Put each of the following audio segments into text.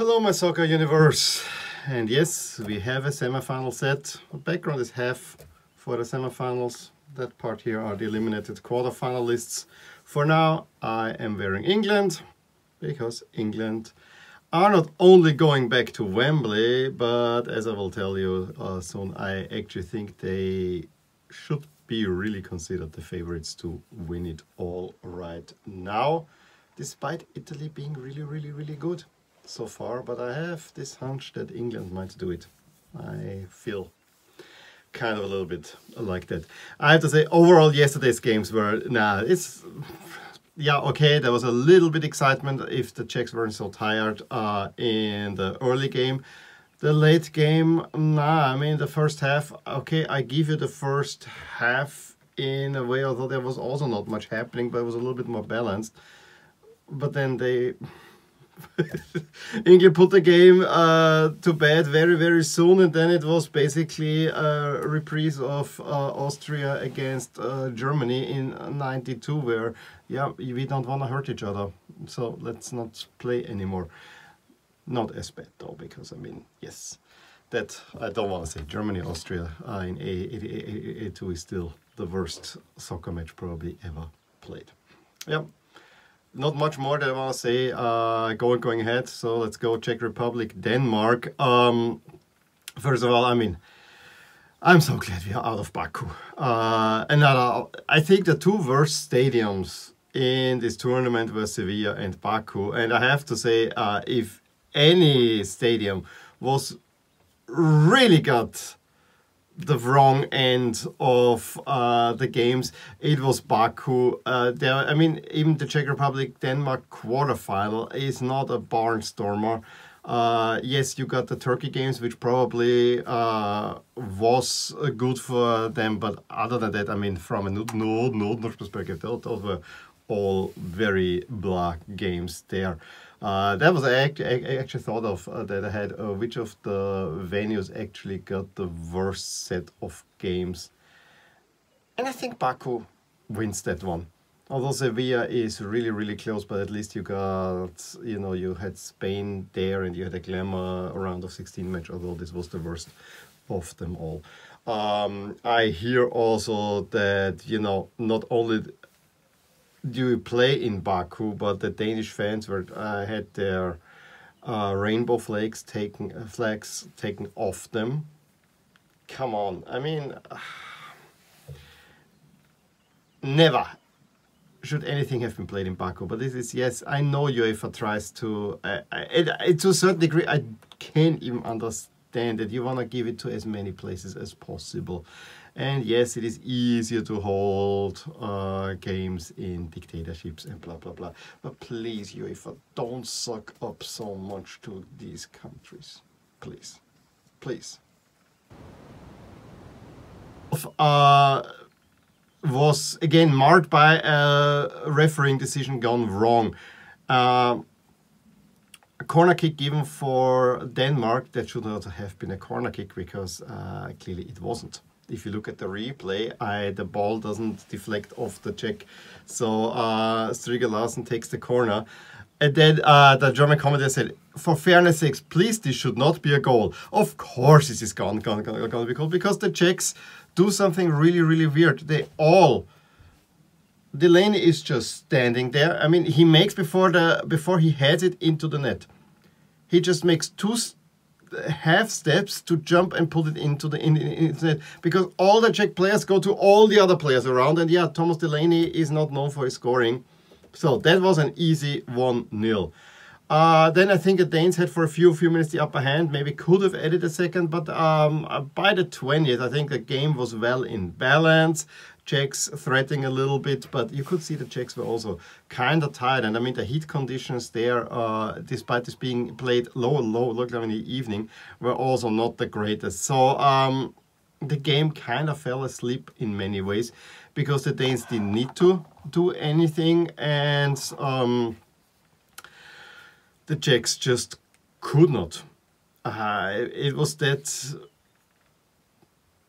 Hello, my soccer universe. And yes, we have a semi-final set. The background is half for the semi-finals. That part here are the eliminated quarter-finalists. For now, I am wearing England because England are not only going back to Wembley, but as I will tell you uh, soon, I actually think they should be really considered the favorites to win it all right now, despite Italy being really, really, really good so far. But I have this hunch that England might do it. I feel kind of a little bit like that. I have to say, overall, yesterday's games were, nah, it's yeah, okay, there was a little bit excitement if the Czechs weren't so tired uh, in the early game. The late game, nah, I mean, the first half, okay, I give you the first half in a way, although there was also not much happening, but it was a little bit more balanced. But then they England put the game uh, to bed very, very soon, and then it was basically a reprise of uh, Austria against uh, Germany in '92, where yeah, we don't want to hurt each other, so let's not play anymore. Not as bad though, because I mean, yes, that I don't want to say Germany, Austria in A, A, A, A2 is still the worst soccer match probably ever played. Yeah not much more that I want to say uh, going going ahead. So let's go Czech Republic, Denmark. Um, first of all, I mean, I'm so glad we are out of Baku. Uh, and I think the two worst stadiums in this tournament were Sevilla and Baku. And I have to say, uh, if any stadium was really got the wrong end of uh, the games. It was Baku. Uh, there, I mean, even the Czech Republic Denmark quarterfinal is not a barnstormer. Uh, yes, you got the Turkey games, which probably uh, was good for them, but other than that, I mean, from a Nord perspective, those were all very black games there. Uh, that was I actually thought of uh, that I had uh, which of the venues actually got the worst set of games. And I think Baku wins that one. Although Sevilla is really, really close, but at least you got, you know, you had Spain there and you had a glamour round of 16 match, although this was the worst of them all. Um, I hear also that, you know, not only do you play in Baku, but the Danish fans were uh, had their uh, rainbow flags taken uh, flags taken off them. Come on, I mean, never should anything have been played in Baku. But this is yes, I know UEFA tries to. Uh, it, to a certain degree, I can't even understand that you want to give it to as many places as possible. And yes, it is easier to hold uh, games in dictatorships and blah blah blah. But please, UEFA, don't suck up so much to these countries. Please. Please. Uh, was again marked by a refereeing decision gone wrong. Uh, a corner kick given for Denmark that should not have been a corner kick because uh, clearly it wasn't if you look at the replay, I, the ball doesn't deflect off the Czech. So uh, Stryger Larsen takes the corner. And then uh, the German commentator said, for fairness sakes, please, this should not be a goal. Of course this is gone, gone, gone, gone, be goal because the Czechs do something really, really weird. They all Delaney is just standing there. I mean, he makes before the before he heads it into the net. He just makes two half steps to jump and put it into the in, in, in, because all the Czech players go to all the other players around and yeah Thomas Delaney is not known for his scoring. So that was an easy 1-0 uh, then I think the Danes had for a few few minutes the upper hand maybe could have added a second but um, by the 20th I think the game was well in balance Czechs threading a little bit, but you could see the Czechs were also kind of tired. And I mean, the heat conditions there, uh, despite this being played low, low, low in the evening, were also not the greatest. So um, the game kind of fell asleep in many ways because the Danes didn't need to do anything. And um, the Czechs just could not. Uh, it was that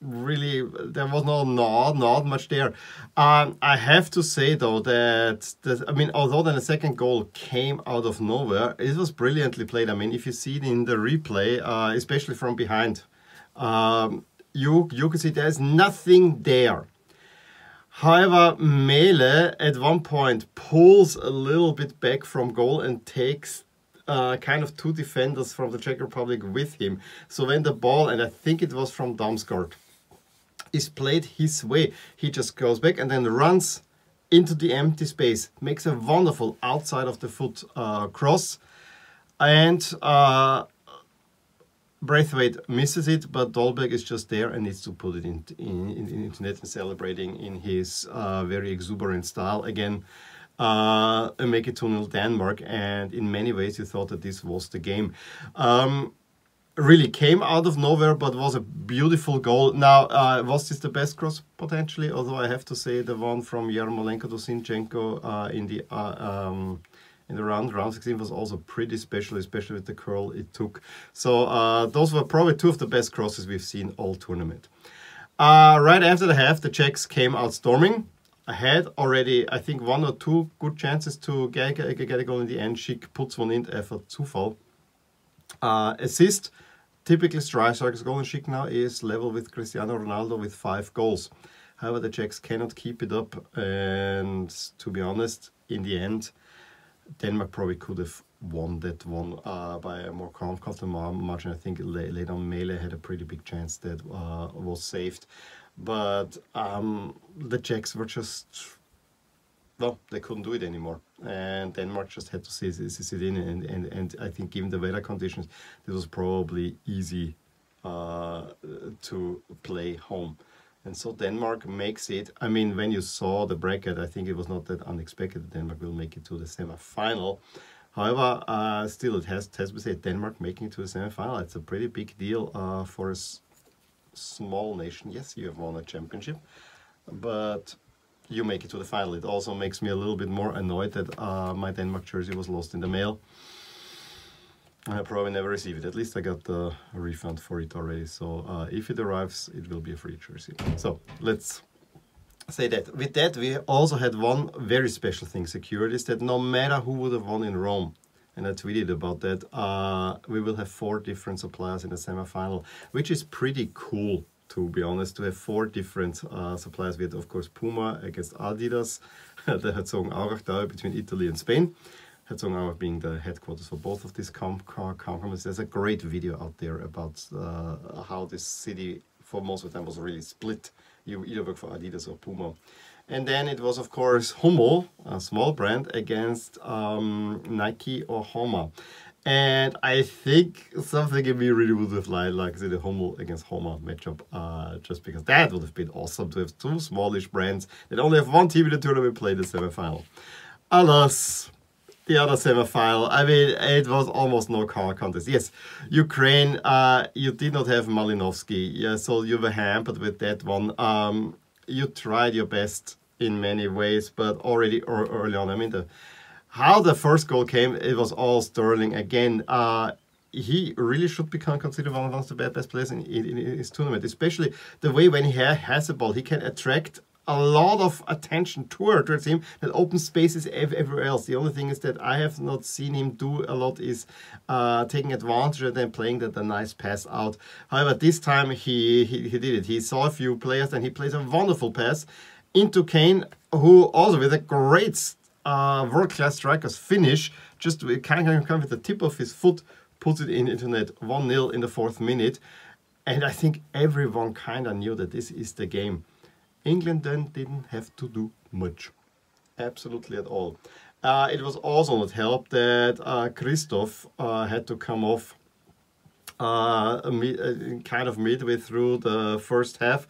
really there was no not not much there. Um, I have to say though that, that I mean although then the second goal came out of nowhere, it was brilliantly played. I mean if you see it in the replay, uh, especially from behind, um, you you can see there's nothing there. However, Mæhle at one point pulls a little bit back from goal and takes uh, kind of two defenders from the Czech Republic with him. So when the ball, and I think it was from Damsgaard, is played his way, he just goes back and then runs into the empty space, makes a wonderful outside of the foot uh, cross, and uh, Braithwaite misses it, but Dolberg is just there and needs to put it in, in, in, net and celebrating in his uh, very exuberant style again. Uh, and make it 2-0 Denmark, and in many ways you thought that this was the game. Um, really came out of nowhere, but was a beautiful goal. Now, uh, was this the best cross potentially? Although I have to say the one from Yarmolenko to Zinchenko uh, in the uh, um, in the round round 16 was also pretty special, especially with the curl it took. So uh, those were probably two of the best crosses we've seen all tournament. Uh, right after the half, the Czechs came out storming. I had already, I think, one or two good chances to get, get, get a goal in the end. Schick puts one in for Zufall. Uh, assist, typically goal in Schick now is level with Cristiano Ronaldo with five goals. However, the Czechs cannot keep it up, and to be honest, in the end, Denmark probably could have won that one uh, by a more comfortable margin. I think later on Mæhle had a pretty big chance that uh, was saved. But um, the Czechs were just, well, they couldn't do it anymore. And Denmark just had to sit, sit in. And, and, and I think given the weather conditions, this was probably easy uh, to play home. And so Denmark makes it. I mean, when you saw the bracket, I think it was not that unexpected that Denmark will make it to the semi-final. However, uh, still, it has, has to be said, Denmark making it to the semi-final. It's a pretty big deal uh, for a small nation. Yes, you have won a championship, but you make it to the final. It also makes me a little bit more annoyed that uh, my Denmark jersey was lost in the mail. I probably never receive it. At least I got the refund for it already. So uh, if it arrives, it will be a free jersey. So let's say that. With that, we also had one very special thing secured is that no matter who would have won in Rome, and I tweeted about that, uh, we will have four different suppliers in the semi-final, which is pretty cool to be honest, to have four different uh, suppliers. We had, of course, Puma against Adidas, the Herzogenaurach between Italy and Spain. Herzogenaurach being the headquarters for both of these companies. There's a great video out there about uh, how this city, for most of the time, was really split. You either work for Adidas or Puma. And then it was, of course, Hummel, a small brand, against um, Nike or Joma. And I think something in me really would have liked, like the Hummel against Joma matchup, uh, just because that would have been awesome to have two smallish brands that only have one team in the tournament play the semifinal. Alas, the other semi-final. I mean, it was almost no car contest. Yes, Ukraine, uh, you did not have Malinovsky, yeah, so you were hampered with that one. Um, you tried your best in many ways, but already early on, I mean, the how the first goal came, it was all Sterling again. Uh, he really should become considered one of the best players in, in, in, his tournament, especially the way when he has the ball, he can attract a lot of attention towards him that opens spaces everywhere else. The only thing is that I have not seen him do a lot is uh, taking advantage and then playing that a nice pass out. However, this time he, he, he did it. He saw a few players and he plays a wonderful pass into Kane, who also with a great uh, world-class striker's finish, just kind of come with the tip of his foot, puts it in into net 1-0 in the fourth minute. And I think everyone kind of knew that this is the game. England then didn't have to do much. Absolutely at all. Uh, it was also not helped that uh, Christoph uh, had to come off uh, mid, uh, kind of midway through the first half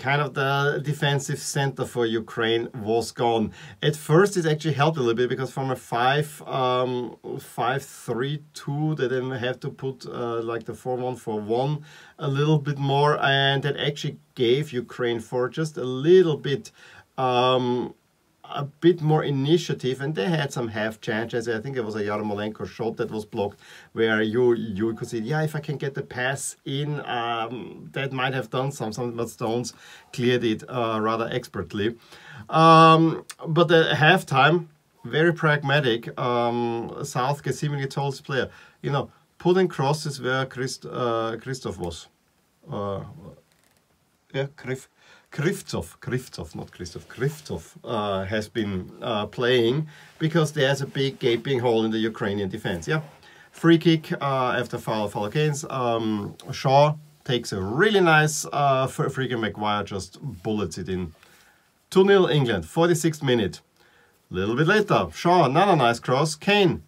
kind of the defensive center for Ukraine was gone. At first, it actually helped a little bit because from a 5 um, 5 3 2, they then have to put uh, like the 4 1 4 1 a little bit more, and that actually gave Ukraine for just a little bit. Um, a bit more initiative and they had some half chances. I think it was a Yarmolenko shot that was blocked where you you could see, yeah, if I can get the pass in, um, that might have done some, something, but Stones cleared it uh, rather expertly. Um, but the halftime, very pragmatic. Um, Southgate seemingly told his player, you know, putting crosses where Christ, uh, Christoph was. Uh, yeah, Griff. Krivtsov, Krivtsov, not Christoph, Krivtsov uh, has been uh, playing because there's a big gaping hole in the Ukrainian defense. Yeah, free kick uh, after foul foul against um, Shaw takes a really nice uh, free kick. Maguire just bullets it in. 2 0 England, 46th minute. Little bit later, Shaw, another nice cross. Kane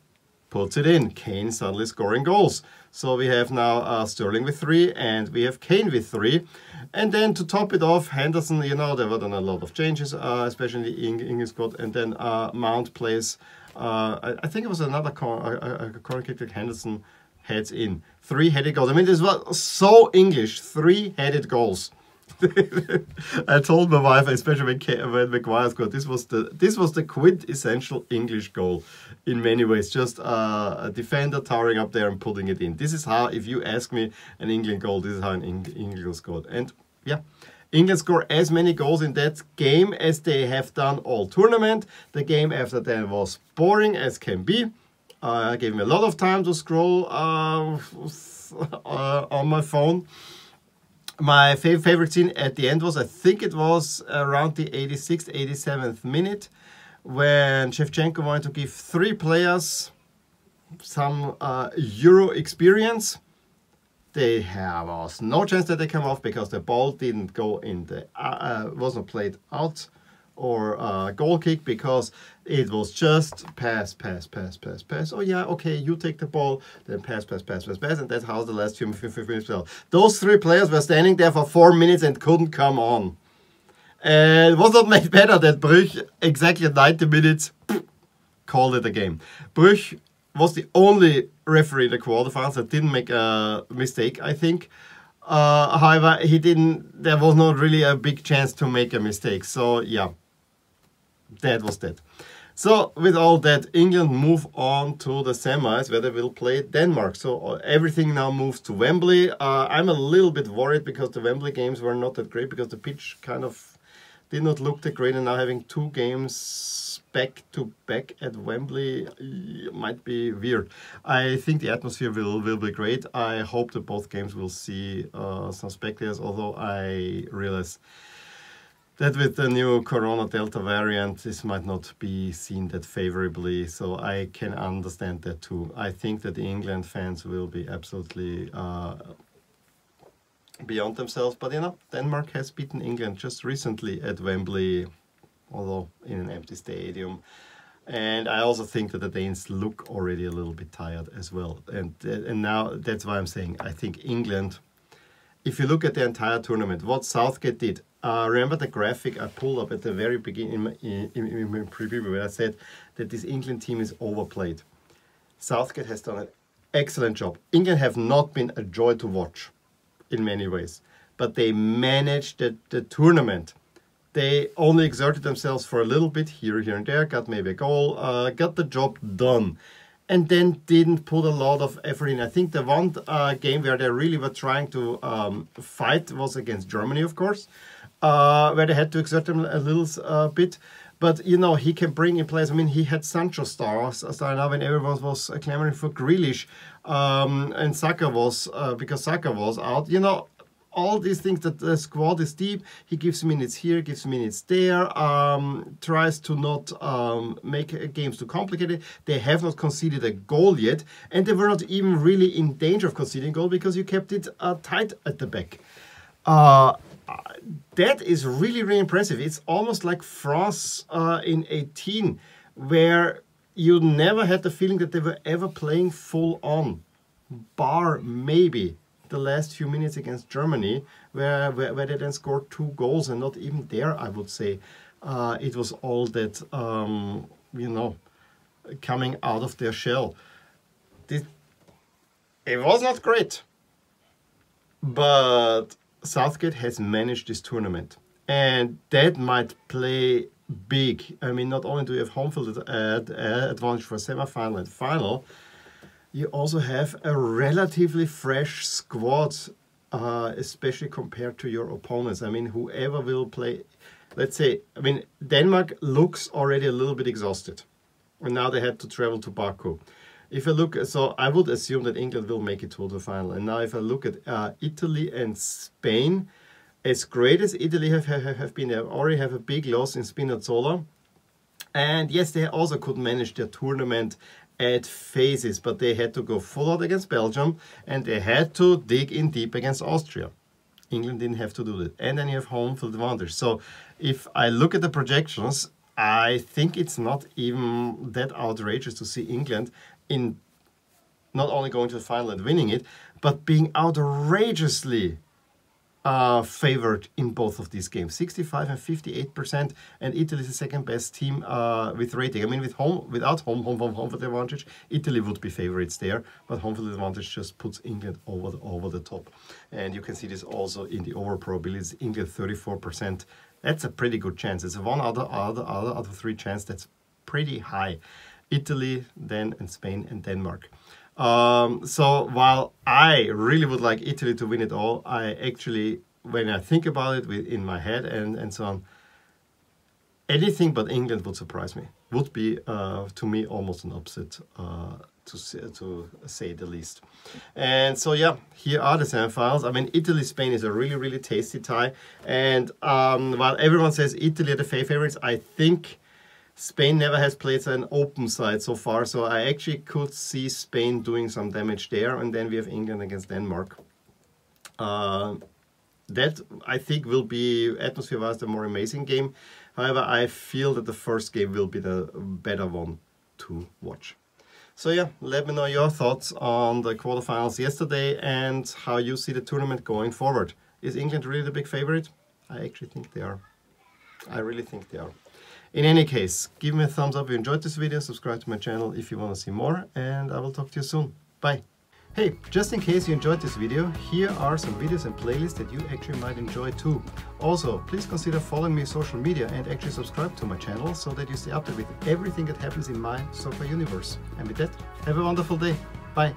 puts it in. Kane suddenly scoring goals. So we have now uh, Sterling with three and we have Kane with three. And then to top it off, Henderson, you know, there were done a lot of changes, uh, especially in English squad. And then uh, Mount plays, uh, I, I, think it was another corner, kick that Henderson heads in. Three headed goals. I mean, this was so English, three headed goals. I told my wife, especially when, when Maguire scored, this was the this was the quintessential English goal in many ways. Just uh, a defender towering up there and putting it in. This is how, if you ask me, an England goal. This is how an England scored. And yeah, England scored as many goals in that game as they have done all tournament. The game after that was boring as can be. Uh, gave me a lot of time to scroll uh, uh, on my phone my fav favorite scene at the end was, I think it was around the 86th, 87th minute, when Shevchenko wanted to give three players some uh, Euro experience. They have was no chance that they come off because the ball didn't go in the, uh, uh, wasn't played out or uh, goal kick because it was just pass, pass, pass, pass, pass. Oh yeah, okay, you take the ball, then pass, pass, pass, pass, pass, and that's how the last few minutes fell. Those three players were standing there for four minutes and couldn't come on. And it was not made better that Brych, exactly 90 minutes, called it a game. Brych was the only referee in the quarterfinals that didn't make a mistake, I think. Uh, however, he didn't. There was not really a big chance to make a mistake. So yeah, that was that. So with all that, England move on to the semis where they will play Denmark. So uh, everything now moves to Wembley. Uh, I'm a little bit worried because the Wembley games were not that great because the pitch kind of did not look that great and now having two games back to back at Wembley might be weird. I think the atmosphere will, will be great. I hope that both games will see uh, some spectators, although I realize that with the new corona delta variant this might not be seen that favorably so i can understand that too i think that the england fans will be absolutely uh, beyond themselves but you know denmark has beaten england just recently at wembley although in an empty stadium and I also think that the Danes look already a little bit tired as well. And and now that's why I'm saying I think England. If you look at the entire tournament, what Southgate did uh, remember the graphic I pulled up at the very beginning in my, in, in my preview where I said that this England team is overplayed. Southgate has done an excellent job. England have not been a joy to watch in many ways, but they managed the, the tournament. They only exerted themselves for a little bit here, here and there, got maybe a goal, uh, got the job done and then didn't put a lot of effort in. I think the one uh, game where they really were trying to um, fight was against Germany, of course uh, where they had to exert them a little uh, bit. But you know he can bring in players. I mean, he had Sancho stars starting now when everyone was clamoring for Grealish, um, and Saka was uh, because Saka was out. You know, all these things that the squad is deep. He gives minutes here, gives minutes there, um, tries to not um, make games too complicated. They have not conceded a goal yet, and they were not even really in danger of conceding a goal because you kept it uh, tight at the back. Uh, that is really, really impressive. It's almost like France uh, in 18, where you never had the feeling that they were ever playing full on, bar maybe the last few minutes against Germany, where, where, where they then scored two goals, and not even there, I would say. Uh, it was all that, um, you know, coming out of their shell. This, it was not great, but Southgate has managed this tournament. And that might play big. I mean, not only do you have home field ad, ad, advantage for semi-final and final, you also have a relatively fresh squad, uh, especially compared to your opponents. I mean, whoever will play, let's say, I mean, Denmark looks already a little bit exhausted. And now they had to travel to Baku. If I look, so I would assume that England will make it to the final. And now if I look at uh, Italy and Spain, as great as Italy have, have, have been, they already have a big loss in Spinazzola. And yes, they also could manage their tournament at phases, but they had to go full out against Belgium and they had to dig in deep against Austria. England didn't have to do that. And then you have home field advantage. So if I look at the projections, I think it's not even that outrageous to see England in not only going to the final and winning it, but being outrageously uh, favored in both of these games 65 and 58 percent. And italy is the second best team uh, with rating. I mean with home without home home home home field advantage italy would be favorites there. But home field advantage just puts england over the, over the top. And you can see this also in the over probabilities england 34 percent. That's a pretty good chance. It's one other other other out of three chance that's pretty high. Italy then and spain and denmark um, so while I really would like Italy to win it all, I actually, when I think about it with, in my head and, and so on, anything but England would surprise me. Would be, uh, to me, almost an upset, uh, to, say, to say the least. And so, yeah, here are the semifinals. I mean, Italy-Spain is a really, really tasty tie. And um, while everyone says Italy are the favorites, I think Spain never has played an open side so far, so I actually could see Spain doing some damage there, and then we have England against Denmark. Uh, that I think will be atmosphere-wise the more amazing game. However, I feel that the first game will be the better one to watch. So yeah, let me know your thoughts on the quarterfinals yesterday and how you see the tournament going forward. Is England really the big favorite? I actually think they are. I really think they are. In any case, give me a thumbs up if you enjoyed this video, subscribe to my channel if you want to see more, and I will talk to you soon. Bye! Hey, just in case you enjoyed this video, here are some videos and playlists that you actually might enjoy too. Also, please consider following me on social media and actually subscribe to my channel so that you stay updated with everything that happens in my soccer universe. And with that, have a wonderful day. Bye!